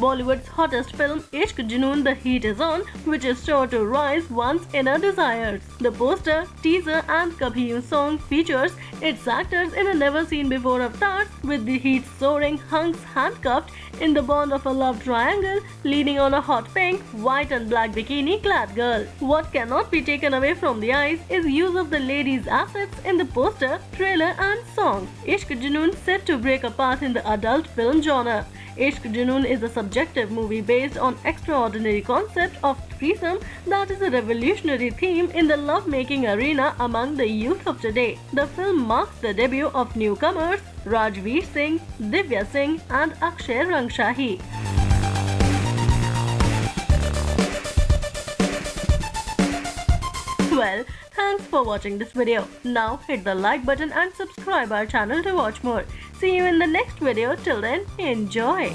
Bollywood's hottest film Ishq Junoon The Heat is On, which is sure to rise one's inner desires. The poster, teaser and Kabhi song features its actors in a never-seen-before avatar with the heat soaring hunks handcuffed in the bond of a love triangle leaning on a hot pink, white and black bikini clad girl. What cannot be taken away from the eyes is use of the lady's assets in the poster, trailer and song. Ishq Junoon set to break a path in the adult film genre. Ishq Junoon is a subjective movie based on extraordinary concept of threesome that is a revolutionary theme in the love-making arena among the youth of today. The film marks the debut of newcomers Rajveer Singh, Divya Singh and Akshay Rangshahi. Well, thanks for watching this video. Now hit the like button and subscribe our channel to watch more. See you in the next video. Till then, enjoy.